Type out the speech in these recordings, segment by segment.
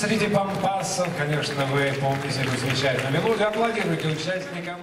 среди пампасов, конечно, вы помните эту замечательную мелодию. Аплодируйте участникам.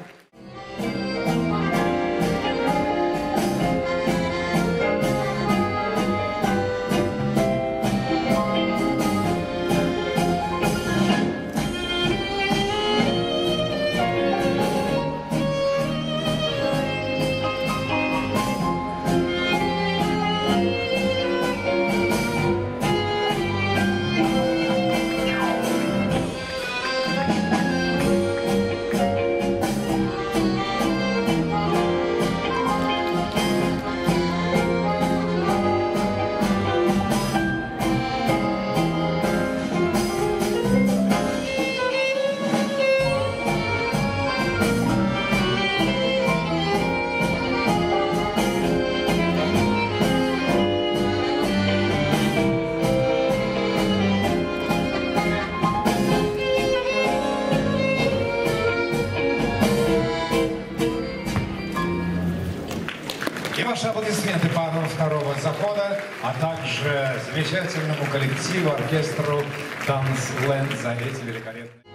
И ваши аплодисменты пару второго захода, а также замечательному коллективу, оркестру Танцленд за эти великолепные.